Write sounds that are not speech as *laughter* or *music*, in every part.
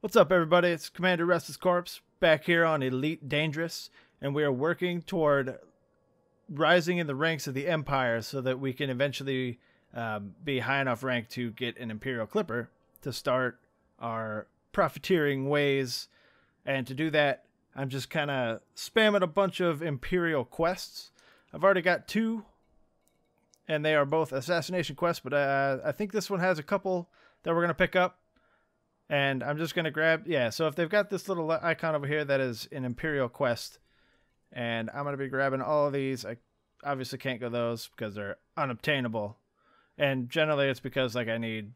What's up, everybody? It's Commander Restless Corpse back here on Elite Dangerous, and we are working toward rising in the ranks of the Empire so that we can eventually um, be high enough rank to get an Imperial Clipper to start our profiteering ways. And to do that, I'm just kind of spamming a bunch of Imperial quests. I've already got two, and they are both assassination quests, but uh, I think this one has a couple that we're going to pick up. And I'm just going to grab, yeah, so if they've got this little icon over here that is an Imperial quest, and I'm going to be grabbing all of these. I obviously can't go those because they're unobtainable. And generally it's because like I need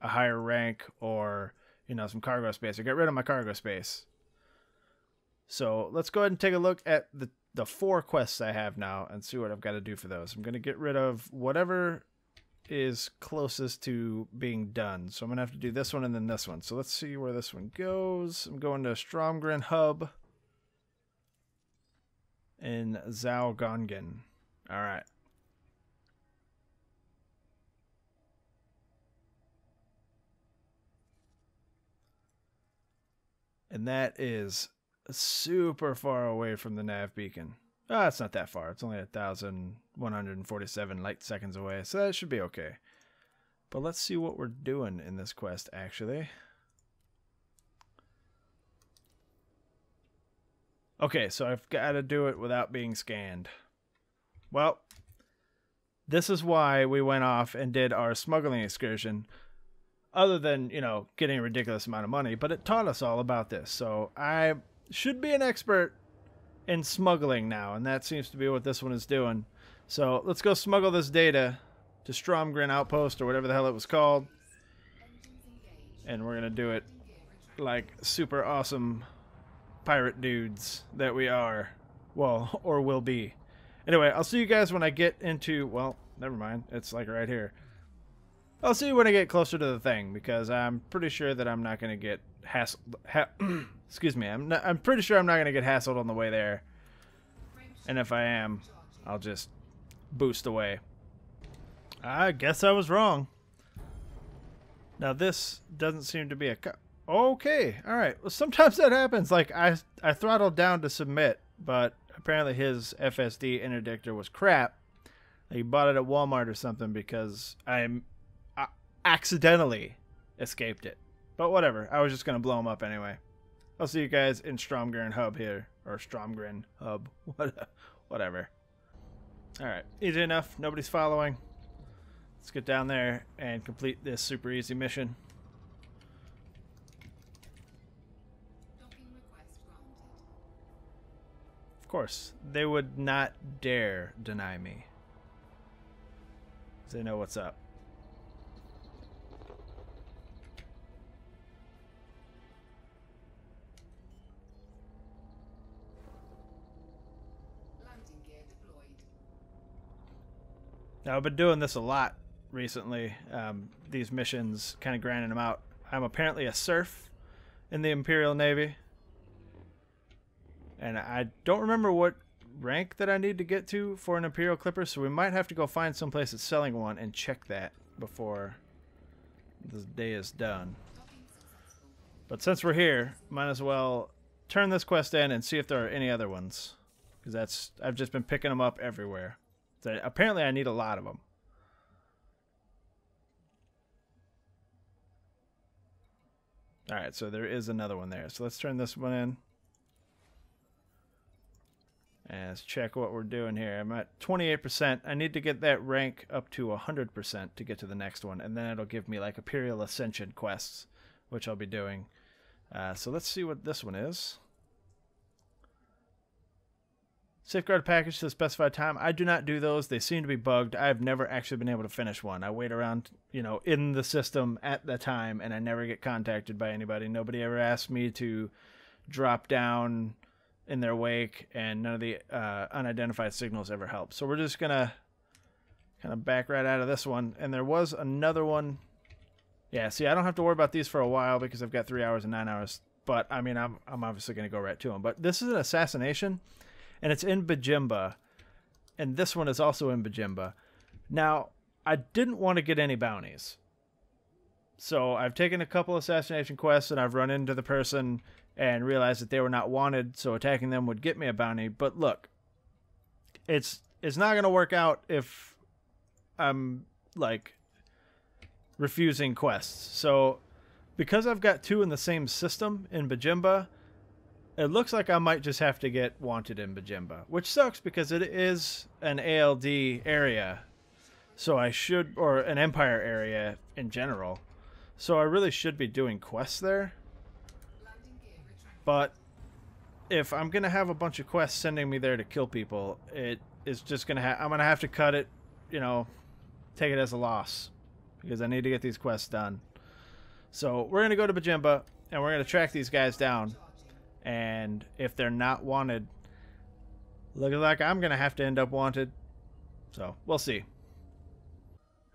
a higher rank or, you know, some cargo space. I get rid of my cargo space. So let's go ahead and take a look at the, the four quests I have now and see what I've got to do for those. I'm going to get rid of whatever is closest to being done. So I'm going to have to do this one and then this one. So let's see where this one goes. I'm going to Stromgren Hub in Zalgongen. All right. And that is super far away from the nav beacon. Ah, it's not that far. It's only 1,147 light seconds away, so that should be okay. But let's see what we're doing in this quest, actually. Okay, so I've got to do it without being scanned. Well, this is why we went off and did our smuggling excursion, other than, you know, getting a ridiculous amount of money, but it taught us all about this. So I should be an expert in smuggling now, and that seems to be what this one is doing. So let's go smuggle this data to Stromgren Outpost, or whatever the hell it was called. And we're going to do it like super awesome pirate dudes that we are. Well, *laughs* or will be. Anyway, I'll see you guys when I get into, well, never mind. It's like right here. I'll see you when I get closer to the thing because I'm pretty sure that I'm not going to get hassled. Ha *clears throat* excuse me. I'm, not, I'm pretty sure I'm not going to get hassled on the way there. And if I am, I'll just boost away. I guess I was wrong. Now this doesn't seem to be a... Okay, all right. Well, sometimes that happens. Like I, I throttled down to submit, but apparently his FSD interdictor was crap. He bought it at Walmart or something because I, I accidentally escaped it. But whatever. I was just gonna blow him up anyway. I'll see you guys in Stromgren Hub here or Stromgren Hub, *laughs* whatever. All right, easy enough. Nobody's following. Let's get down there and complete this super easy mission. Of course, they would not dare deny me. They know what's up. Now, I've been doing this a lot recently, um, these missions, kind of grinding them out. I'm apparently a serf in the Imperial Navy. And I don't remember what rank that I need to get to for an Imperial Clipper, so we might have to go find someplace that's selling one and check that before this day is done. But since we're here, might as well turn this quest in and see if there are any other ones. Because that's I've just been picking them up everywhere. So apparently I need a lot of them. Alright, so there is another one there. So let's turn this one in. And let's check what we're doing here. I'm at 28%. I need to get that rank up to 100% to get to the next one. And then it'll give me like Imperial Ascension quests, which I'll be doing. Uh, so let's see what this one is. Safeguard package to the specified time. I do not do those. They seem to be bugged. I've never actually been able to finish one. I wait around, you know, in the system at the time, and I never get contacted by anybody. Nobody ever asks me to drop down in their wake, and none of the uh, unidentified signals ever help. So we're just gonna kind of back right out of this one. And there was another one. Yeah, see, I don't have to worry about these for a while because I've got three hours and nine hours. But I mean, I'm I'm obviously gonna go right to them. But this is an assassination, and it's in Bajimba, and this one is also in Bajimba. Now, I didn't want to get any bounties. So I've taken a couple assassination quests and I've run into the person and realized that they were not wanted, so attacking them would get me a bounty. But look, it's it's not gonna work out if I'm like refusing quests. So because I've got two in the same system in Bajimba, it looks like I might just have to get wanted in Bajimba, which sucks because it is an ALD area. So I should, or an Empire area in general. So I really should be doing quests there. But if I'm gonna have a bunch of quests sending me there to kill people, it is just gonna ha- I'm gonna have to cut it, you know, take it as a loss because I need to get these quests done. So we're gonna go to Bajimba and we're gonna track these guys down. And if they're not wanted, looks like I'm gonna have to end up wanted. So we'll see.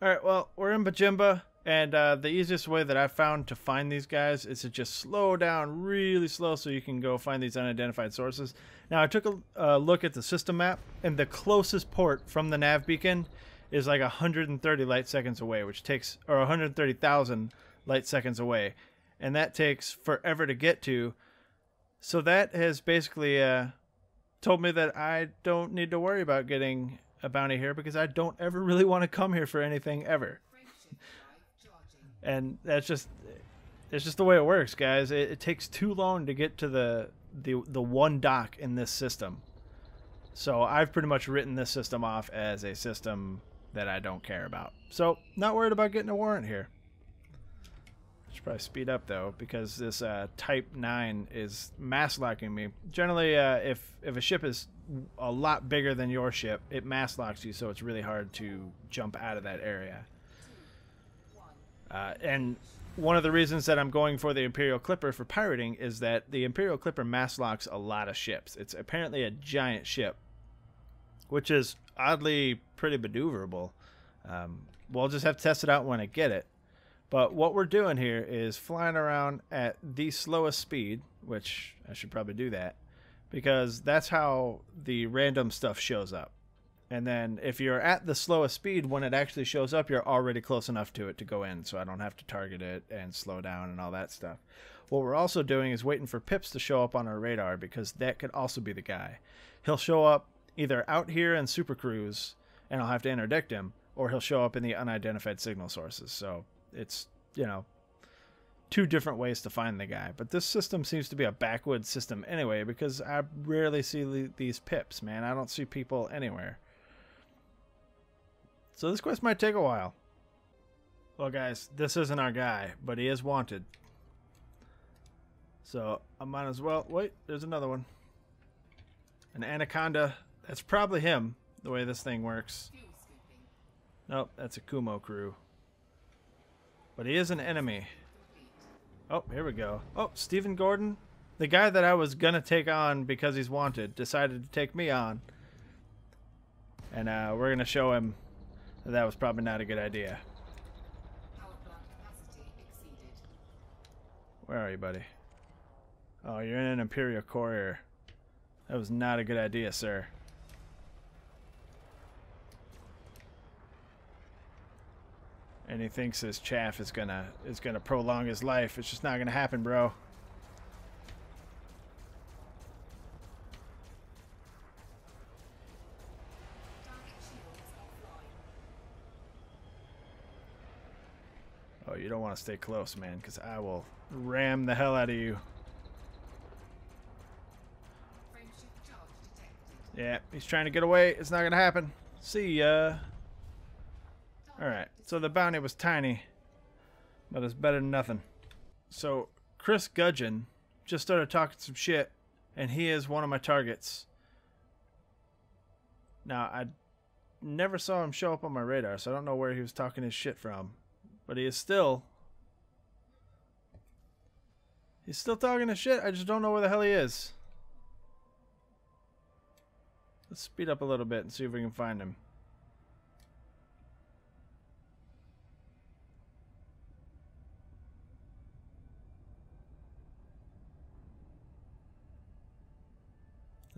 All right, well we're in Bajimba. And uh, the easiest way that I've found to find these guys is to just slow down really slow so you can go find these unidentified sources. Now, I took a uh, look at the system map, and the closest port from the nav beacon is like 130 light seconds away, which takes, or 130,000 light seconds away. And that takes forever to get to. So that has basically uh, told me that I don't need to worry about getting a bounty here because I don't ever *laughs* really want to come here for anything ever and that's just it's just the way it works, guys. It, it, takes too long to get to the the the one dock in this system. So I've pretty much written this system off as a system that I don't care about. So not worried about getting a warrant here. Should probably speed up though because this uh, Type Nine is mass locking me. Generally, uh, if if a ship is a lot bigger than your ship, it mass locks you, so it's really hard to jump out of that area. Uh, and one of the reasons that I'm going for the Imperial Clipper for pirating is that the Imperial Clipper mass locks a lot of ships. It's apparently a giant ship, which is oddly pretty maneuverable. Um, we'll just have to test it out when I get it. But what we're doing here is flying around at the slowest speed, which I should probably do that, because that's how the random stuff shows up. And then if you're at the slowest speed, when it actually shows up, you're already close enough to it to go in. So I don't have to target it and slow down and all that stuff. What we're also doing is waiting for Pips to show up on our radar because that could also be the guy. He'll show up either out here in Super Cruise and I'll have to interdict him, or he'll show up in the unidentified signal sources. So it's, you know, two different ways to find the guy. But this system seems to be a backwoods system anyway because I rarely see these pips, man. I don't see people anywhere. So this quest might take a while. Well, guys, this isn't our guy, but he is wanted. So I might as well... Wait, there's another one. An anaconda. That's probably him, the way this thing works. Nope, that's a Kumo crew. But he is an enemy. Oh, here we go. Oh, Stephen Gordon. The guy that I was going to take on because he's wanted decided to take me on. And uh, we're going to show him that was probably not a good idea. Where are you, buddy? Oh, you're in an Imperial Courier. That was not a good idea, sir. And he thinks his chaff is gonna is gonna prolong his life. It's just not gonna happen, bro. Oh, you don't want to stay close, man, because I will ram the hell out of you. Yeah, he's trying to get away. It's not to happen. See ya. Alright, so the bounty was tiny, but it's better than nothing. So, Chris Gudgeon just started talking some shit, and he is one of my targets. Now, I never saw him show up on my radar, so I don't know where he was talking his shit from. But he is still... He's still talking his shit. I just don't know where the hell he is. Let's speed up a little bit and see if we can find him.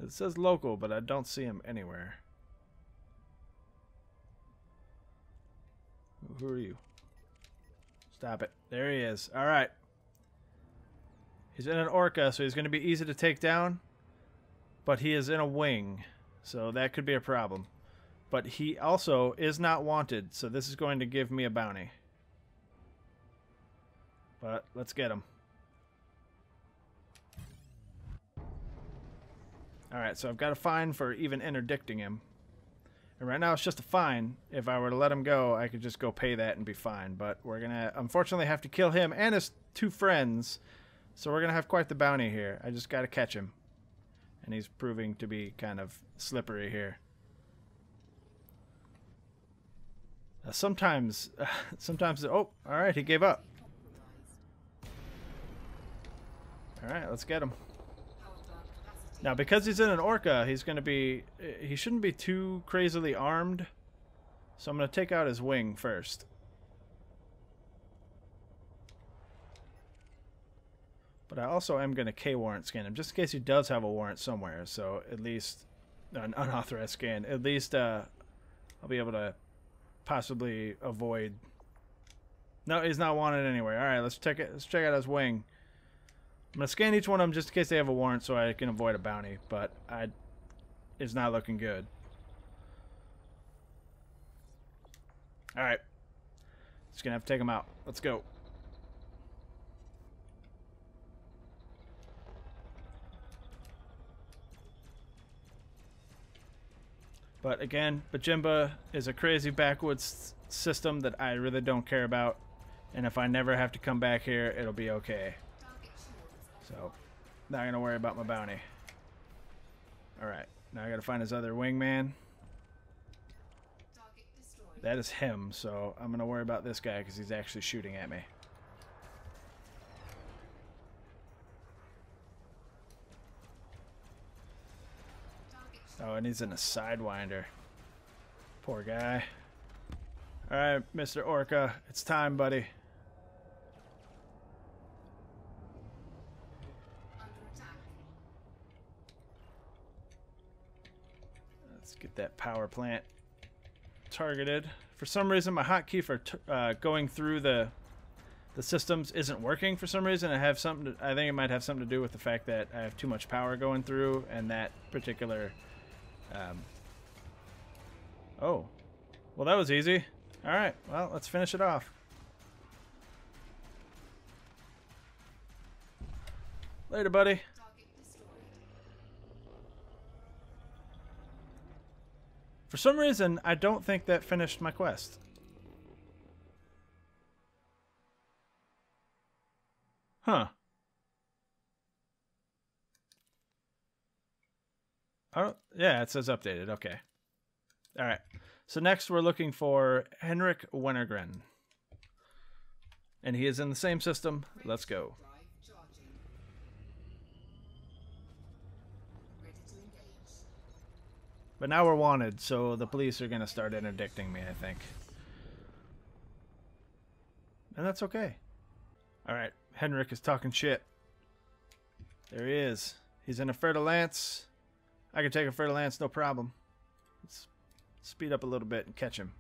It says local, but I don't see him anywhere. Who are you? Stop it. There he is. All right. He's in an orca, so he's going to be easy to take down. But he is in a wing, so that could be a problem. But he also is not wanted, so this is going to give me a bounty. But let's get him. Alright, so I've got a fine for even interdicting him. And right now it's just a fine. If I were to let him go, I could just go pay that and be fine. But we're going to unfortunately have to kill him and his two friends. So we're going to have quite the bounty here. I just got to catch him. And he's proving to be kind of slippery here. Uh, sometimes, uh, *laughs* sometimes, oh, all right, he gave up. All right, let's get him. Now, because he's in an orca, he's going to be... He shouldn't be too crazily armed. So I'm going to take out his wing first. But I also am going to K-warrant scan him, just in case he does have a warrant somewhere. So at least... An unauthorized scan. At least uh, I'll be able to possibly avoid... No, he's not wanted anyway. All right, let's check it. Let's check out his wing. I'm gonna scan each one of them just in case they have a warrant so I can avoid a bounty, but I it's not looking good. Alright. Just gonna have to take them out. Let's go. But again, Bajimba is a crazy backwoods system that I really don't care about. And if I never have to come back here, it'll be okay. So, not going to worry about my bounty. Alright, now I got to find his other wingman. That is him, so I'm going to worry about this guy because he's actually shooting at me. Oh, and he's in a Sidewinder. Poor guy. Alright, Mr. Orca, it's time, buddy. Get that power plant targeted. For some reason, my hotkey for uh, going through the the systems isn't working for some reason. I have something. To, I think it might have something to do with the fact that I have too much power going through, and that particular. Um, oh, well, that was easy. All right, well, let's finish it off. Later, buddy. For some reason, I don't think that finished my quest. Huh. Oh, yeah, it says updated. Okay. All right. So next we're looking for Henrik Wennergren. And he is in the same system. Let's go. But now we're wanted, so the police are going to start interdicting me, I think. And that's okay. Alright, Henrik is talking shit. There he is. He's in a Fer-de-Lance. I can take a Fer-de-Lance, no problem. Let's speed up a little bit and catch him.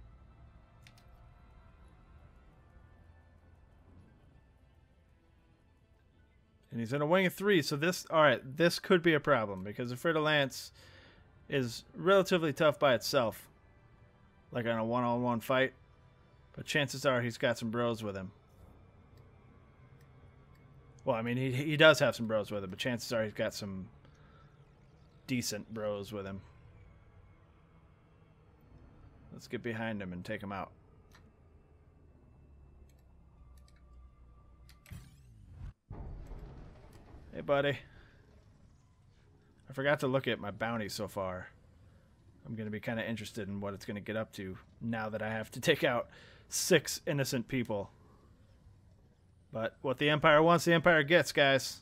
And he's in a wing of three, so this, alright, this could be a problem because the Fer-de-Lance is relatively tough by itself, like on a one-on-one fight. But chances are he's got some bros with him. Well, I mean, he he does have some bros with him, but chances are he's got some decent bros with him. Let's get behind him and take him out. Hey, buddy. I forgot to look at my bounty so far. I'm going to be kind of interested in what it's going to get up to now that I have to take out six innocent people. But what the Empire wants, the Empire gets, guys.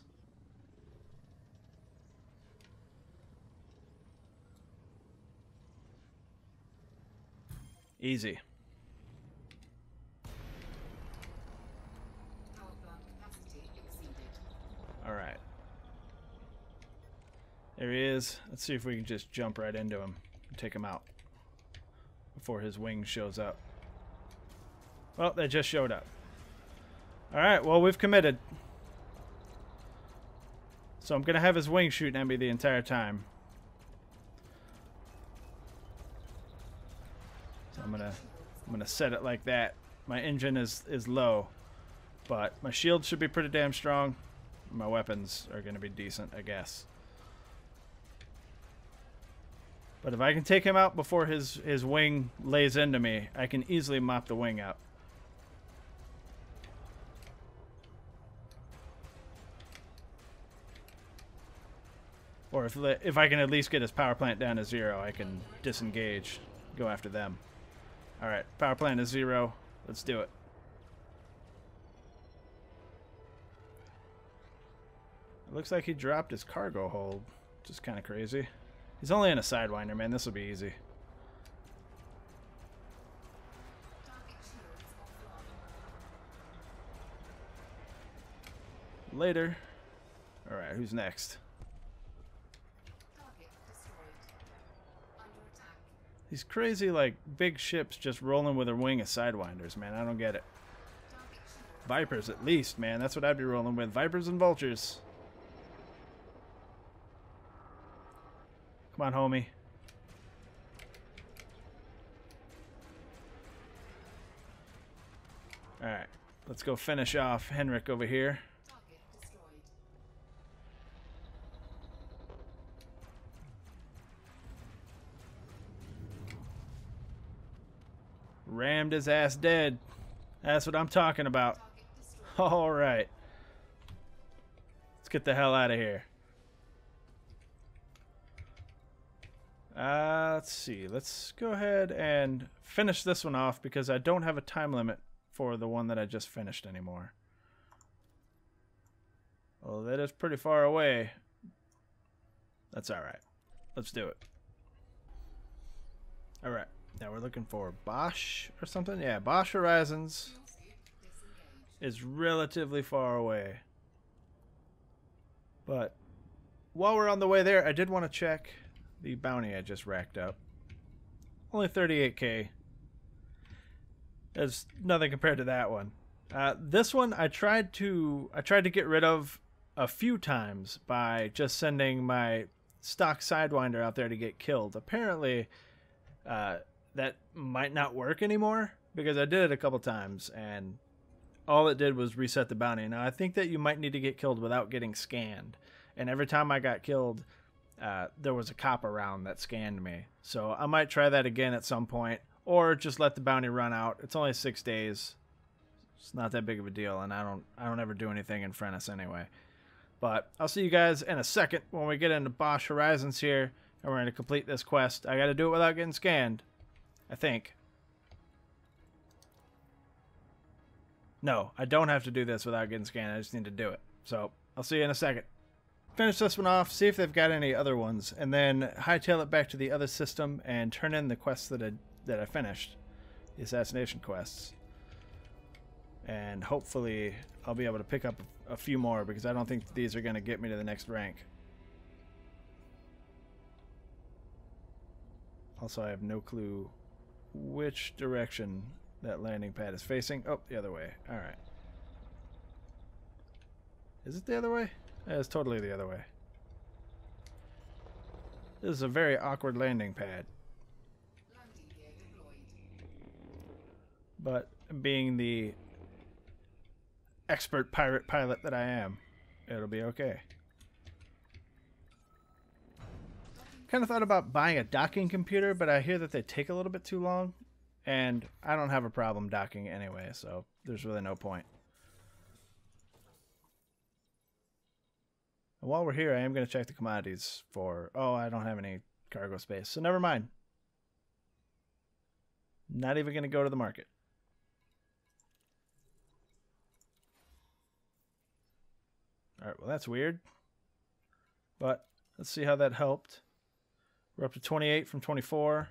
Easy. All right. There he is. Let's see if we can just jump right into him and take him out before his wing shows up. Well, they just showed up. Alright, well, we've committed. So I'm going to have his wing shooting at me the entire time. So I'm going to I'm going to set it like that. My engine is, is low. But my shield should be pretty damn strong. My weapons are going to be decent, I guess. But if I can take him out before his, his wing lays into me, I can easily mop the wing out. Or if, if I can at least get his power plant down to zero, I can disengage, go after them. Alright, power plant is zero. Let's do it. It looks like he dropped his cargo hold, which is kind of crazy. He's only in a Sidewinder, man. This will be easy. Later. Alright, who's next? These crazy, like, big ships just rolling with a wing of Sidewinders, man. I don't get it. Vipers, at least, man. That's what I'd be rolling with. Vipers and Vultures. Come on, homie. Alright, let's go finish off Henrik over here. Rammed his ass dead. That's what I'm talking about. *laughs* Alright. Let's get the hell out of here. Uh, let's see. Let's go ahead and finish this one off because I don't have a time limit for the one that I just finished anymore. Well, that is pretty far away. That's alright. Let's do it. Alright. Now we're looking for Bosch or something. Yeah, Bosch Horizons is relatively far away. But while we're on the way there, I did want to check the bounty I just racked up. Only 38k. There's nothing compared to that one. Uh, this one I tried to I tried to get rid of a few times by just sending my stock sidewinder out there to get killed. Apparently, uh, that might not work anymore because I did it a couple times and all it did was reset the bounty. Now I think that you might need to get killed without getting scanned. And every time I got killed, uh, there was a cop around that scanned me. So I might try that again at some point, or just let the bounty run out. It's only six days. It's not that big of a deal, and I don't I don't ever do anything in Frennis anyway. But I'll see you guys in a second when we get into Bosch Horizons here, and we're going to complete this quest. I got to do it without getting scanned, I think. No, I don't have to do this without getting scanned. I just need to do it. So I'll see you in a second finish this one off, see if they've got any other ones, and then hightail it back to the other system and turn in the quests that I, that I finished, the assassination quests. And hopefully I'll be able to pick up a few more because I don't think these are going to get me to the next rank. Also, I have no clue which direction that landing pad is facing. Oh, the other way. Alright. Is it the other way? It's totally the other way. This is a very awkward landing pad. But being the expert pirate pilot that I am, it'll be okay. Kind of thought about buying a docking computer, but I hear that they take a little bit too long, and I don't have a problem docking anyway, so there's really no point. And while we're here, I am going to check the commodities for... Oh, I don't have any cargo space, so never mind. Not even going to go to the market. Alright, well that's weird. But let's see how that helped. We're up to 28 from 24.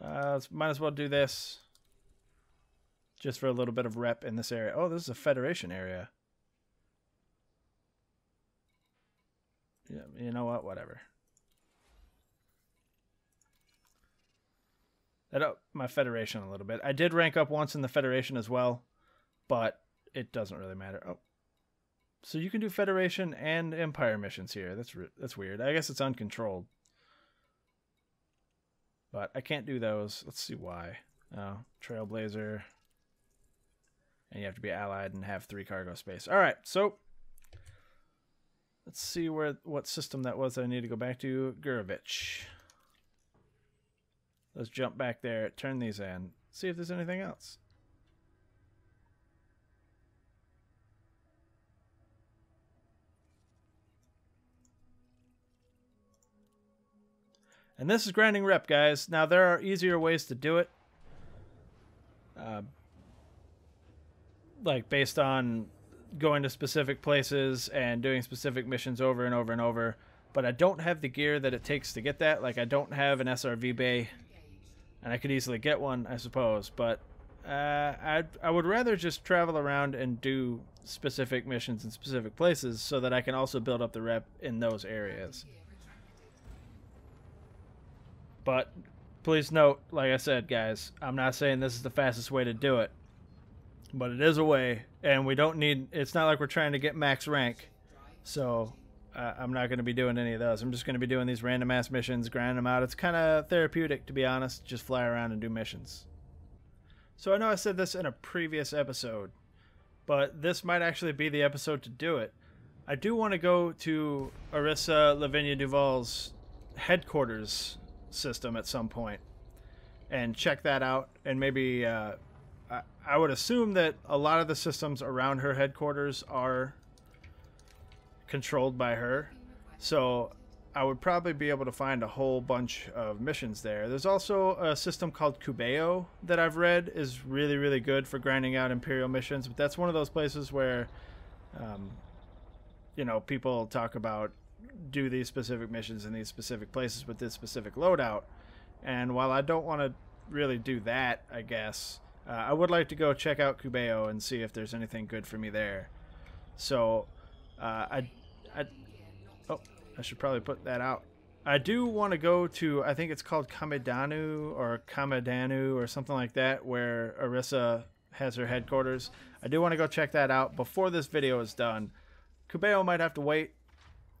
Uh, might as well do this. Just for a little bit of rep in this area. Oh, this is a Federation area. Yeah, you know what? Whatever. That up my Federation a little bit. I did rank up once in the Federation as well, but it doesn't really matter. Oh, so you can do Federation and Empire missions here. That's that's weird. I guess it's uncontrolled, but I can't do those. Let's see why. Oh, Trailblazer, and you have to be allied and have three cargo space. All right, so let's see where what system that was that I need to go back to. Gurevich. Let's jump back there, turn these in, see if there's anything else. And this is grinding rep, guys. Now, there are easier ways to do it. Uh, like, based on going to specific places and doing specific missions over and over and over. But I don't have the gear that it takes to get that. Like, I don't have an SRV bay and I could easily get one, I suppose. But uh, I I would rather just travel around and do specific missions in specific places so that I can also build up the rep in those areas. But please note, like I said, guys, I'm not saying this is the fastest way to do it, but it is a way, and we don't need. It's not like we're trying to get max rank, so uh, I'm not going to be doing any of those. I'm just going to be doing these random ass missions, grinding them out. It's kind of therapeutic, to be honest. Just fly around and do missions. So I know I said this in a previous episode, but this might actually be the episode to do it. I do want to go to Arissa Lavigny-Duval's headquarters system at some point and check that out and maybe uh, I, I would assume that a lot of the systems around her headquarters are controlled by her. So I would probably be able to find a whole bunch of missions there. There's also a system called Cubeo that I've read is really, really good for grinding out Imperial missions. But that's one of those places where, um, you know, people talk about do these specific missions in these specific places with this specific loadout. And while I don't want to really do that, I guess, uh, I would like to go check out Cubeo and see if there's anything good for me there. So uh, I I, oh, I should probably put that out. I do want to go to, I think it's called Kamadhenu or Kamadhenu or something like that, where Arissa has her headquarters. I do want to go check that out before this video is done. Cubeo might have to wait,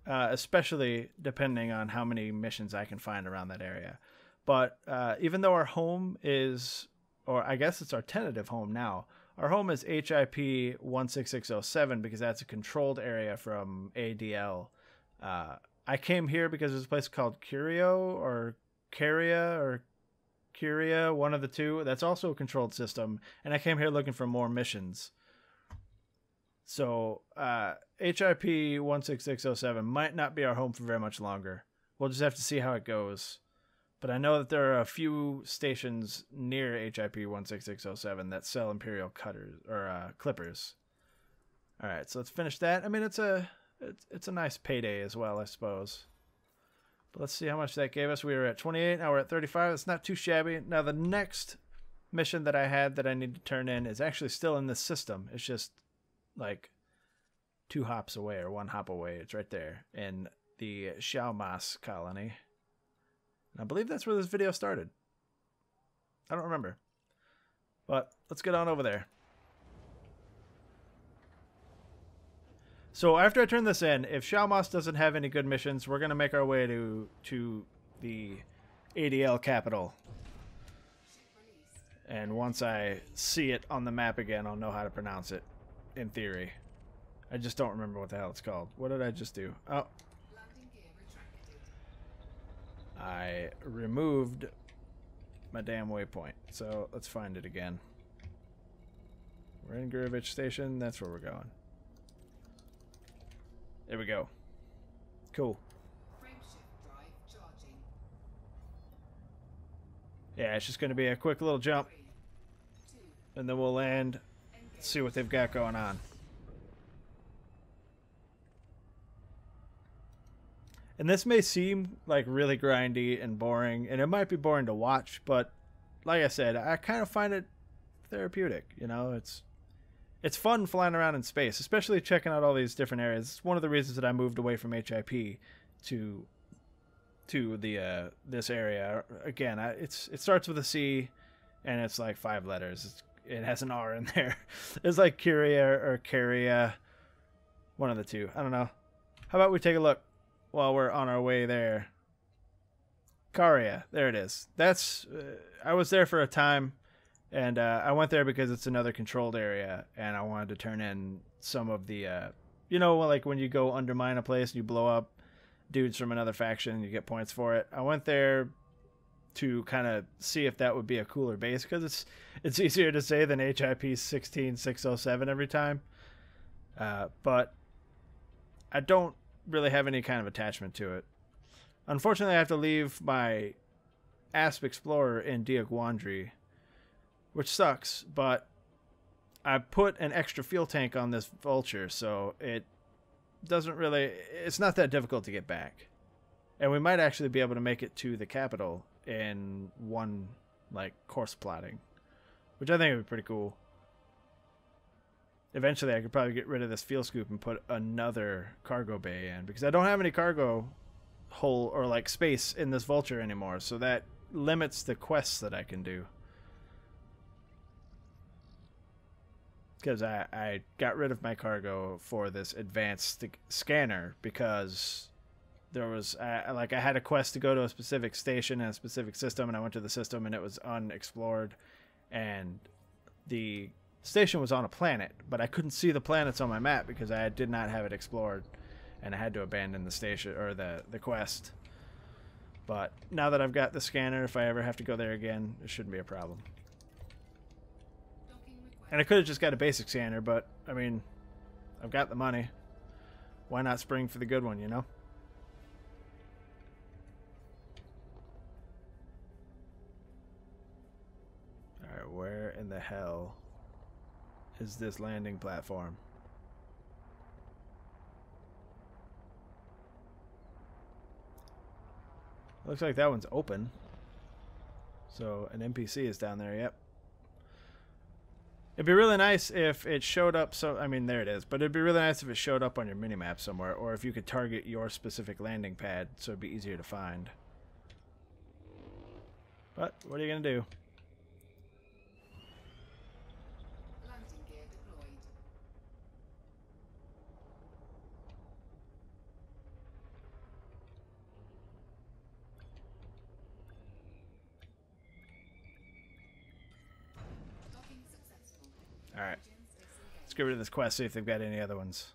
uh, especially depending on how many missions I can find around that area. But uh, even though our home is, or I guess it's our tentative home now, our home is HIP 16607 because that's a controlled area from ADL. Uh, I came here because there's a place called Curio or Caria or Curia, one of the two. That's also a controlled system. And I came here looking for more missions. So uh, HIP 16607 might not be our home for very much longer. We'll just have to see how it goes. But I know that there are a few stations near HIP 16607 that sell Imperial cutters or uh, clippers. All right, so let's finish that. I mean, it's a it's, it's a nice payday as well, I suppose. But let's see how much that gave us. We were at 28, now we're at 35. It's not too shabby. Now the next mission that I had that I need to turn in is actually still in this system. It's just like two hops away or one hop away. It's right there in the Xiaomas colony. I believe that's where this video started. I don't remember. But let's get on over there. So after I turn this in, if Shalmas doesn't have any good missions, we're going to make our way to to the ADL capital. And once I see it on the map again, I'll know how to pronounce it, in theory. I just don't remember what the hell it's called. What did I just do? Oh, I removed my damn waypoint. So let's find it again. We're in Gurevich Station. That's where we're going. There we go. Cool. Yeah, it's just going to be a quick little jump. And then we'll land, see what they've got going on. And this may seem like really grindy and boring, and it might be boring to watch, but like I said, I kind of find it therapeutic. You know, it's it's fun flying around in space, especially checking out all these different areas. It's one of the reasons that I moved away from HIP to to the uh, this area. Again, I, it's it starts with a C, and it's like five letters. It's, it has an R in there. *laughs* It's like Curia or Caria, one of the two. I don't know. How about we take a look while we're on our way there? Caria, there it is. That's uh, I was there for a time, and uh, I went there because it's another controlled area, and I wanted to turn in some of the, uh, you know, like when you go undermine a place and you blow up dudes from another faction and you get points for it. I went there to kind of see if that would be a cooler base because it's it's *laughs* easier to say than HIP sixteen six oh seven every time. Uh, but I don't really have any kind of attachment to it. Unfortunately, I have to leave my Asp Explorer in Diaguandri, which sucks, but I put an extra fuel tank on this Vulture, so it doesn't really it's not that difficult to get back. And we might actually be able to make it to the capital in one like course plotting, which I think would be pretty cool. Eventually, I could probably get rid of this fuel scoop and put another cargo bay in because I don't have any cargo hole or like space in this vulture anymore, so that limits the quests that I can do. Because I, I got rid of my cargo for this advanced scanner because there was uh, like I had a quest to go to a specific station and a specific system, and I went to the system and it was unexplored, and the station was on a planet, but I couldn't see the planets on my map because I did not have it explored, and I had to abandon the station or the the quest. But now that I've got the scanner, if I ever have to go there again, it shouldn't be a problem. And I could have just got a basic scanner, but I mean, I've got the money. Why not spring for the good one, you know? Is this landing platform? Looks like that one's open. So an NPC is down there, yep. It'd be really nice if it showed up. So I mean, there it is. But it'd be really nice if it showed up on your minimap somewhere, or if you could target your specific landing pad, so it'd be easier to find. But what are you gonna do? Alright. Let's get rid of this quest, see if they've got any other ones.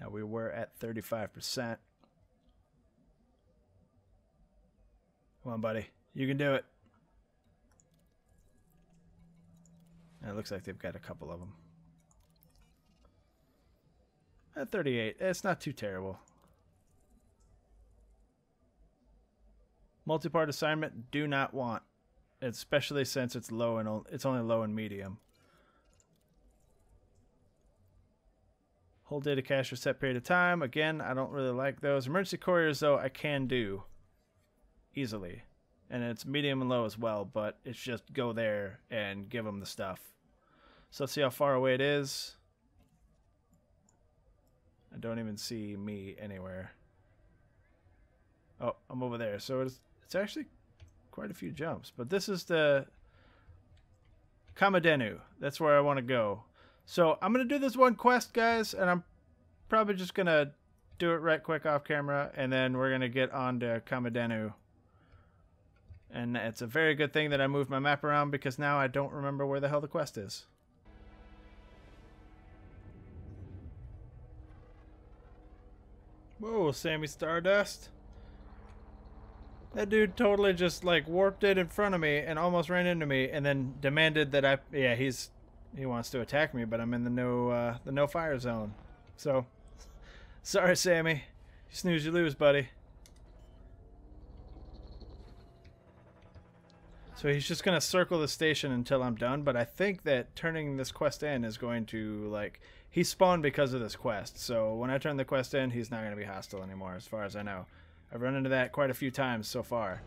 Now we were at 35%. Come on, buddy. You can do it. And it looks like they've got a couple of them. At 38. It's not too terrible. Multi-part assignment, do not want, especially since it's low and it's only low and medium. Hold data cache for set period of time. Again, I don't really like those. Emergency couriers, though, I can do easily. And it's medium and low as well, but it's just go there and give them the stuff. So let's see how far away it is. I don't even see me anywhere. Oh, I'm over there. So it's it's actually quite a few jumps. But this is the Kamadhenu. That's where I want to go. So I'm going to do this one quest, guys, and I'm probably just going to do it right quick off camera, and then we're going to get on to Kamadhenu. And it's a very good thing that I moved my map around because now I don't remember where the hell the quest is. Whoa, Sammy Stardust. That dude totally just like warped it in front of me and almost ran into me, and then demanded that I. Yeah, he's he wants to attack me, but I'm in the no uh, the no fire zone. So, *laughs* sorry, Sammy. You snooze, you lose, buddy. So he's just gonna circle the station until I'm done. But I think that turning this quest in is going to like he spawned because of this quest. So when I turn the quest in, he's not gonna be hostile anymore, as far as I know. I've run into that quite a few times so far.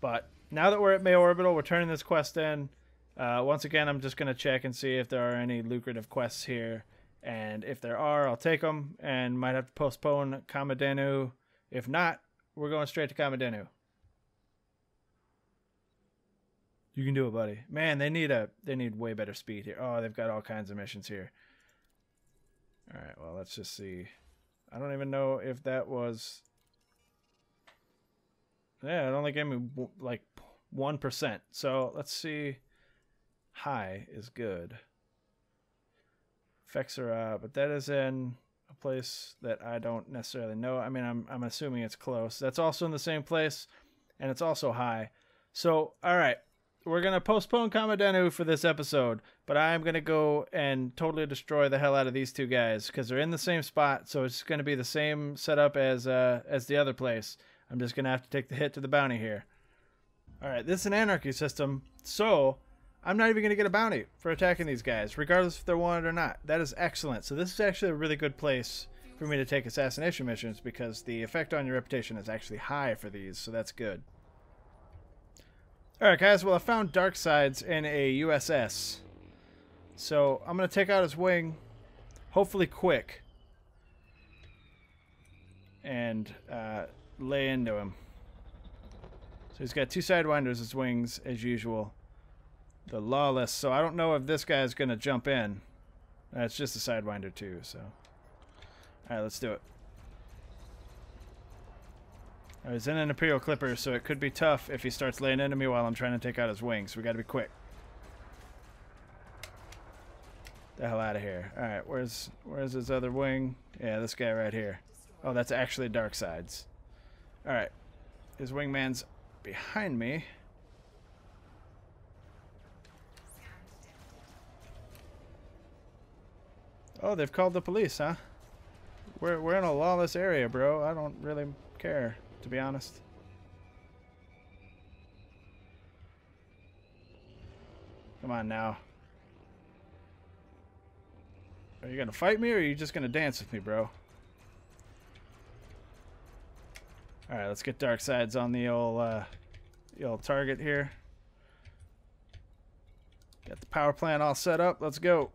But now that we're at May Orbital, we're turning this quest in. Uh, once again, I'm just going to check and see if there are any lucrative quests here. And if there are, I'll take them and might have to postpone Kamadhenu. If not, we're going straight to Kamadhenu. You can do it, buddy. Man, they need a they need way better speed here. Oh, they've got all kinds of missions here. All right, well, let's just see. I don't even know if that was Yeah, it only gave me like 1%. So, let's see. High is good. Are uh, but that is in a place that I don't necessarily know. I mean, I'm I'm assuming it's close. That's also in the same place and it's also high. So, all right we're gonna postpone Kamadhenu for this episode, but I'm gonna go and totally destroy the hell out of these two guys because they're in the same spot. So it's gonna be the same setup as uh, as the other place. I'm just gonna have to take the hit to the bounty here. All right, this is an anarchy system, so I'm not even gonna get a bounty for attacking these guys, regardless if they're wanted or not. That is excellent. So this is actually a really good place for me to take assassination missions because the effect on your reputation is actually high for these, so that's good. Alright guys, well I found dark sides in a USS. So I'm going to take out his wing, hopefully quick, and uh, lay into him. So he's got two sidewinders as wings as usual. The lawless, so I don't know if this guy's going to jump in. That's just a sidewinder too, so. Alright, let's do it. I was in an Imperial Clipper, so it could be tough if he starts laying into me while I'm trying to take out his wings. We gotta be quick. The hell out of here. Alright, where's where's his other wing? Yeah, this guy right here. Oh, that's actually Dark Sides. Alright. His wingman's behind me. Oh, they've called the police, huh? We're, we're in a lawless area, bro. I don't really care to be honest. Come on now. Are you gonna fight me or are you just gonna dance with me, bro? Alright, let's get dark sides on the old uh the old target here. Got the power plant all set up. Let's go.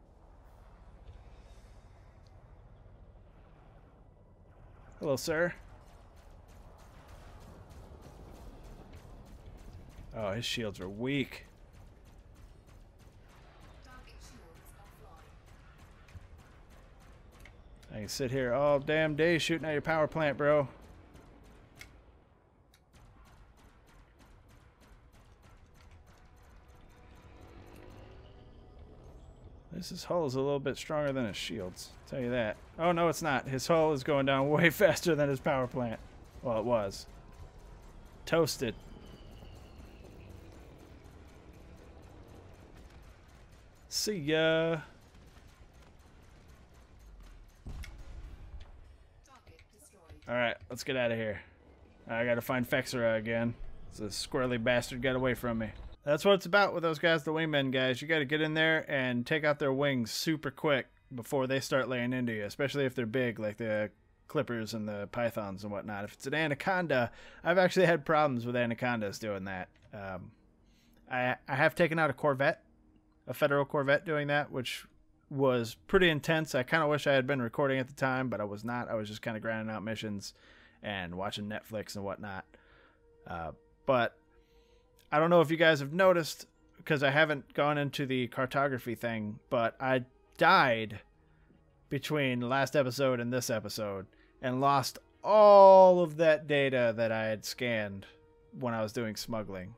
Hello, sir. Oh, his shields are weak. I can sit here all damn day shooting at your power plant, bro. This his hull is a little bit stronger than his shields. Tell you that. Oh no, it's not. His hull is going down *laughs* way faster than his power plant. Well, it was. Toasted. See ya. Alright, let's get out of here. I gotta find Fexera again. This squirrely bastard got away from me. That's what it's about with those guys, the wingmen guys. You gotta get in there and take out their wings super quick before they start laying into you, especially if they're big like the clippers and the pythons and whatnot. If it's an anaconda, I've actually had problems with anacondas doing that. Um, I, I have taken out a Corvette a federal Corvette doing that, which was pretty intense. I kind of wish I had been recording at the time, but I was not. I was just kind of grinding out missions and watching Netflix and whatnot. Uh, but I don't know if you guys have noticed because I haven't gone into the cartography thing, but I died between last episode and this episode and lost all of that data that I had scanned when I was doing smuggling.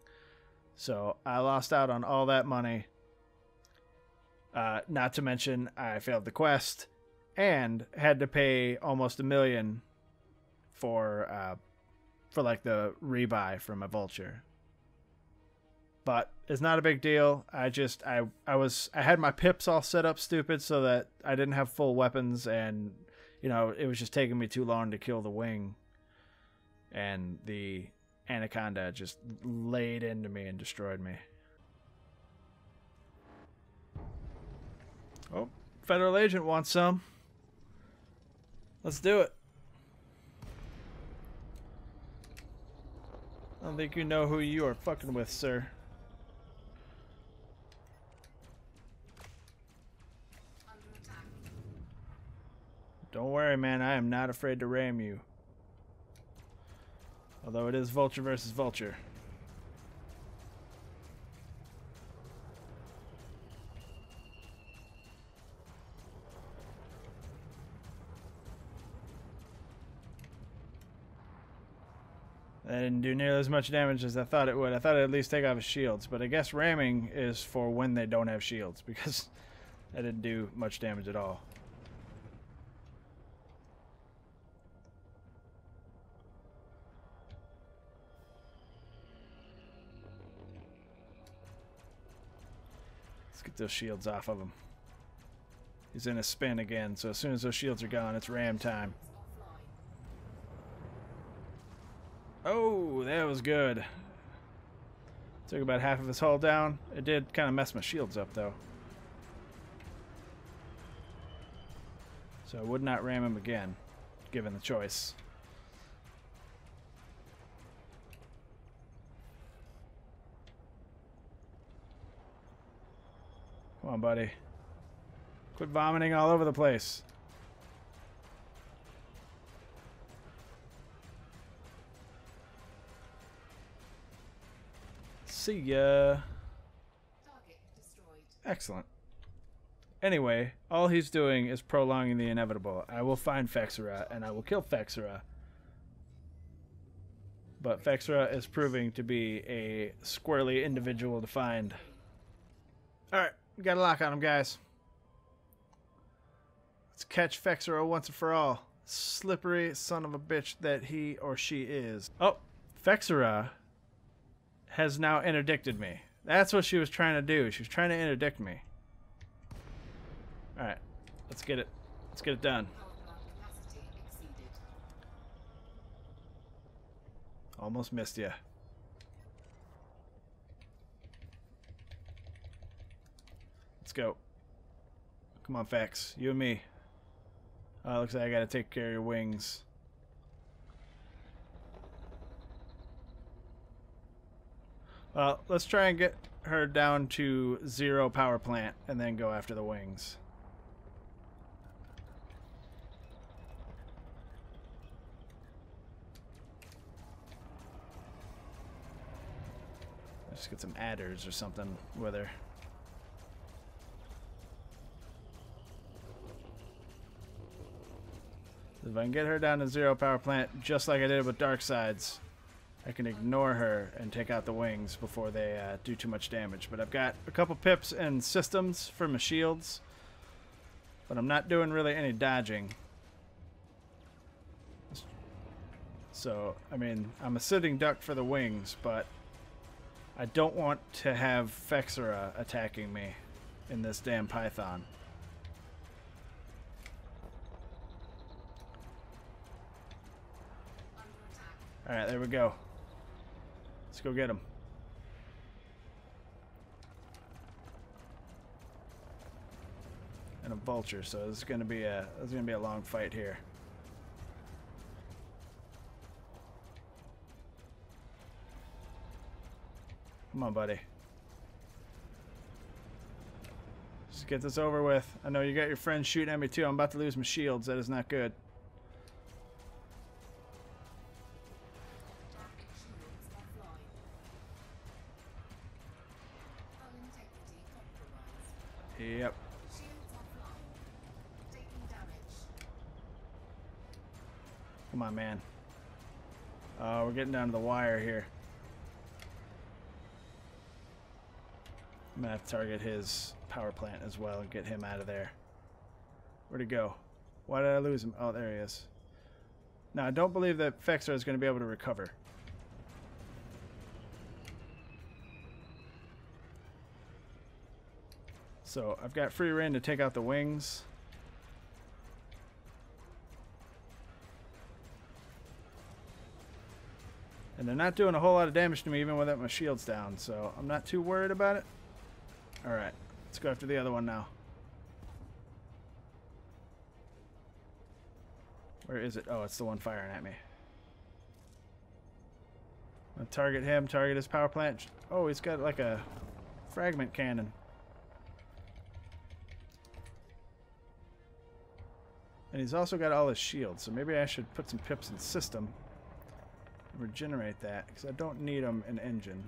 So I lost out on all that money uh, not to mention, I failed the quest and had to pay almost a million for uh, for like the rebuy from a vulture. But it's not a big deal. I just I I was I had my pips all set up stupid so that I didn't have full weapons and you know it was just taking me too long to kill the wing. And the anaconda just laid into me and destroyed me. Oh, federal agent wants some. Let's do it. I don't think you know who you are fucking with, sir. Worry, man. I am not afraid to ram you. Although it is vulture versus vulture. That didn't do nearly as much damage as I thought it would. I thought it'd at least take off his shields, but I guess ramming is for when they don't have shields *laughs* because that didn't do much damage at all. Those shields off of him. He's in a spin again, so as soon as those shields are gone, it's ram time. Oh, that was good. Took about half of his hull down. It did kind of mess my shields up, though. So I would not ram him again, given the choice. Come on, buddy. Quit vomiting all over the place. See ya. Excellent. Anyway, all he's doing is prolonging the inevitable. I will find Fexera, and I will kill Fexera. But Fexera is proving to be a squirrely individual to find. Alright, we got a lock on him, guys. Let's catch Fexera once and for all. Slippery son of a bitch that he or she is. Oh, Fexera has now interdicted me. That's what she was trying to do. She was trying to interdict me. Alright. Let's get it. Let's get it done. Almost missed you. Go. Come on, Fex. You and me. Uh, looks like I gotta take care of your wings. Well, let's try and get her down to zero power plant and then go after the wings. Let's get some adders or something with her. If I can get her down to zero power plant, just like I did with Dark Sides, I can ignore her and take out the wings before they uh, do too much damage. But I've got a couple pips and systems for my shields. But I'm not doing really any dodging. So, I mean, I'm a sitting duck for the wings, but I don't want to have Fexera attacking me in this damn python. Alright, there we go. Let's go get him. And a vulture, so this is gonna be a this is gonna be a long fight here. Come on, buddy. Just get this over with. I know you got your friends shooting at me too. I'm about to lose my shields. That is not good. Come on, man. Uh, we're getting down to the wire here. I'm gonna have to target his power plant as well and get him out of there. Where'd he go? Why did I lose him? Oh, there he is. Now, I don't believe that Fexer is going to be able to recover. So I've got free reign to take out the wings. And they're not doing a whole lot of damage to me even without my shields down, so I'm not too worried about it. Alright, let's go after the other one now. Where is it? Oh, it's the one firing at me. i target him, target his power plant. Oh, he's got like a fragment cannon. And he's also got all his shields, so maybe I should put some pips in system. Regenerate that, because I don't need them in engine.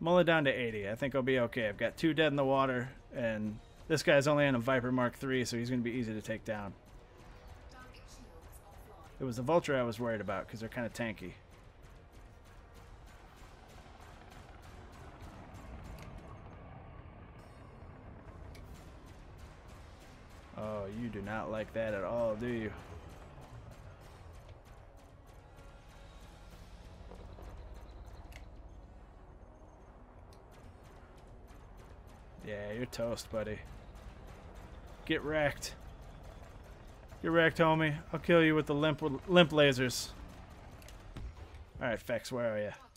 Mull it down to 80. I think I'll be okay. I've got two dead in the water, and this guy's only in a Viper Mark III, so he's going to be easy to take down. It was the Vulture I was worried about, because they're kind of tanky. Not like that at all, do you? Yeah, you're toast, buddy. Get wrecked. Get wrecked, homie. I'll kill you with the limp limp lasers. Alright, Fex, where are you?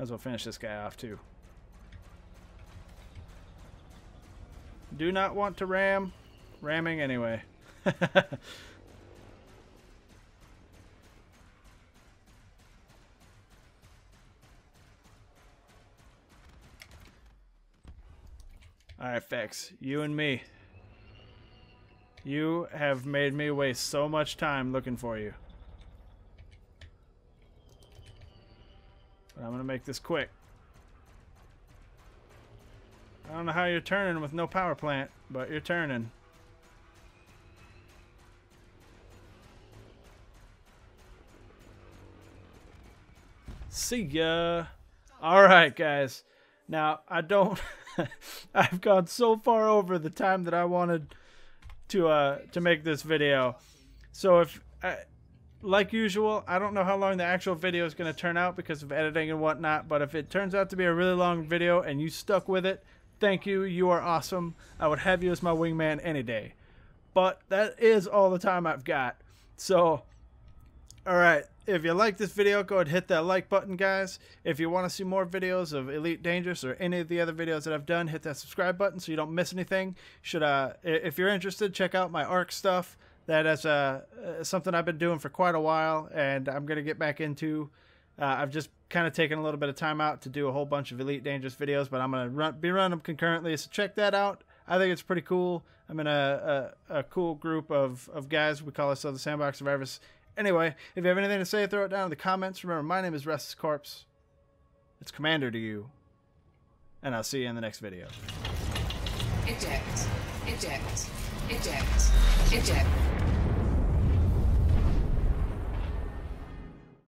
Might as well finish this guy off too. Do not want to ram. Ramming anyway. *laughs* Alright, Fex. You and me. You have made me waste so much time looking for you. But I'm going to make this quick. I don't know how you're turning with no power plant, but you're turning. See ya. All right, guys. Now, I don't... *laughs* I've gone so far over the time that I wanted to uh to make this video. So if uh, like usual, I don't know how long the actual video is going to turn out because of editing and whatnot, but if it turns out to be a really long video and you stuck with it, thank you. You are awesome. I would have you as my wingman any day. But that is all the time I've got. So, alright, if you like this video, go ahead and hit that like button, guys. If you want to see more videos of Elite Dangerous or any of the other videos that I've done, hit that subscribe button so you don't miss anything. Should uh, If you're interested, check out my ARK stuff. That is uh, uh, something I've been doing for quite a while, and I'm going to get back into. Uh, I've just kind of taken a little bit of time out to do a whole bunch of Elite Dangerous videos, but I'm going to run, be running them concurrently, so check that out. I think it's pretty cool. I'm in a, a, a cool group of, of guys. We call ourselves the Sandbox Survivors Anyway, if you have anything to say, throw it down in the comments. Remember, my name is Restless Corpse. It's Commander to you. And I'll see you in the next video. Eject. Eject. Eject. Eject.